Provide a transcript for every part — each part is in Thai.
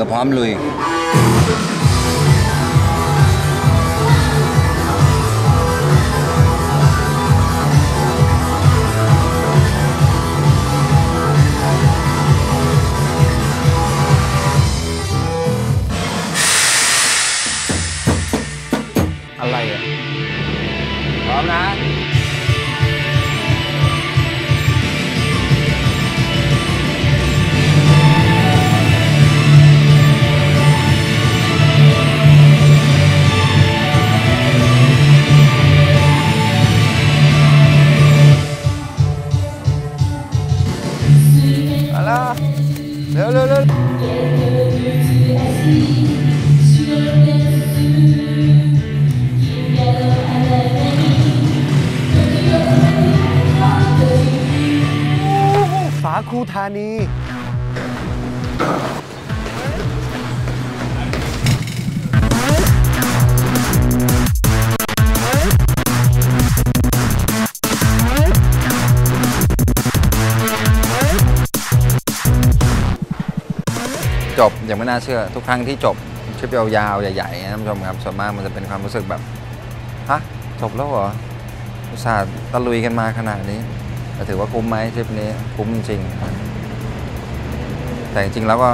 ก็พร้อมลุย อะไรอ่ะ พร้อมนะ 来啦，来来来。啥哭他呢？ จบอย่างไม่น่าเชื่อ ทุกครั้งที่จบทริปยาวๆใหญ่ๆนะท่านผู้ชมครับส่วนมากมันจะเป็นความรู้สึกแบบฮะจบแล้วเหรออุตส่าห์ตะลุยกันมาขนาดนี้ถือว่าคุ้มไหมทริปนี้คุ้มจริงแต่จริงๆแล้วก็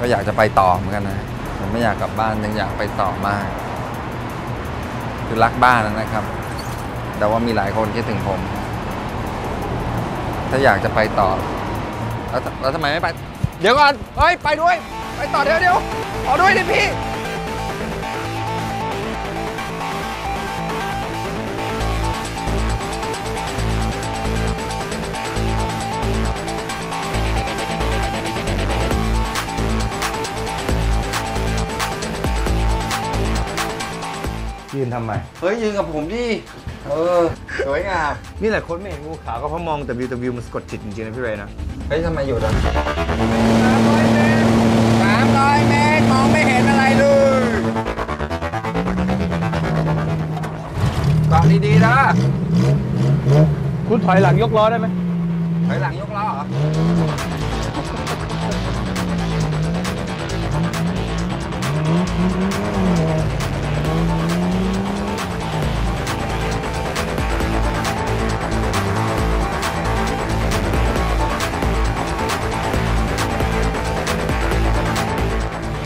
ก็อยากจะไปต่อเหมือนกันนะผมไม่อยากกลับบ้านยังอยากไปต่อมาก คือรักบ้านนะครับ แต่ว่ามีหลายคนคิดถึงผม ถ้าอยากจะไปต่อแล้วแล้วทำไมไม่ไป เดี๋ยวก่อน เฮ้ย ไปด้วย ไปต่อเดี๋ยวเดี๋ยวขอด้วยดิพี่ ยืนทำไม เฮ้ยยืนกับผมดิเออสวยงามนี่แหละคนไม่เห็นงูขาวก็เพราะมองแต่วิวแต่วิวมันสะกดจิตจริงๆนะพี่เรย์นะ เฮ้ยทำไมอยู่ดังสามร้อยเมตรมองไม่เห็นอะไรเลยเกาะดีๆนะคุณถอยหลังยกล้อได้ไหมถอยหลังยกล้อเหรอ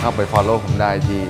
เข้าไป follow ผมได้ที่